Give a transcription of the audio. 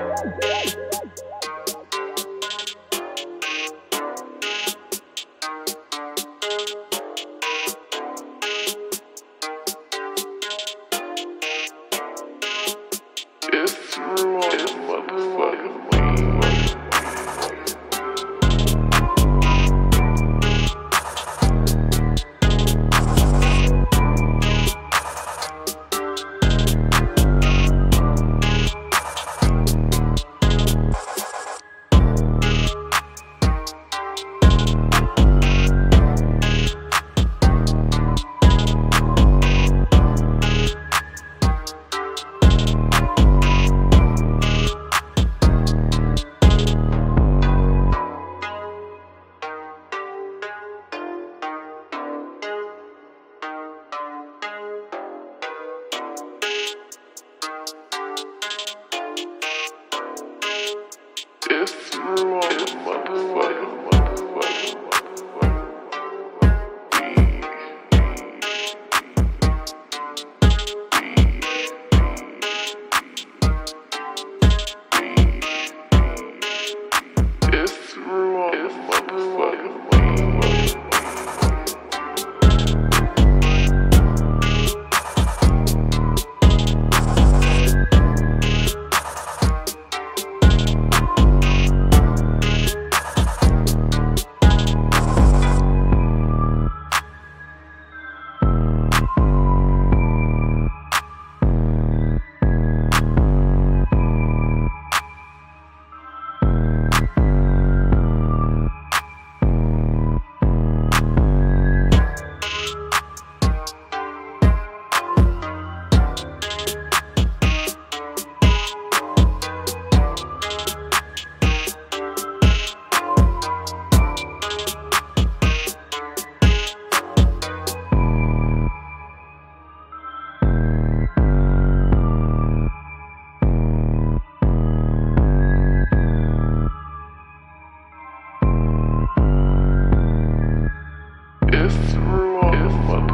It's real motherfucking through all the buttons. this month.